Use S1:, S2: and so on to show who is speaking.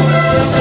S1: you.